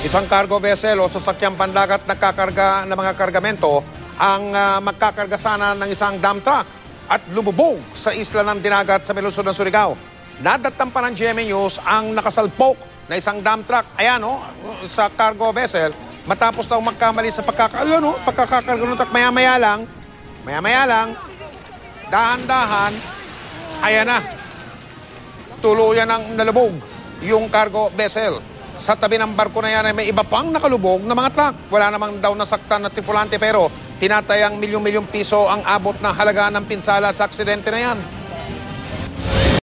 Isang cargo vessel o sasakyang pandagat na kakarga ng mga kargamento ang ah, magkakarga sana ng isang dump truck at lumubog sa isla ng Dinagat sa Melusod ng Surigao. Nadatang pa ng GMA News ang nakasalpok na isang dump truck, ayan o, sa cargo vessel, matapos daw magkamali sa pagkaka... Ayun o, pagkakakarga ng truck, maya-maya lang, maya-maya lang, dahan-dahan, ayan na, tuluyan ng nalubog yung cargo vessel. Sa tabi ng barko na yan ay may iba pang nakalubog na mga truck. Wala namang daw nasaktan na tripulante pero tinatayang milyong-milyong piso ang abot na halaga ng pinsala sa aksidente na yan.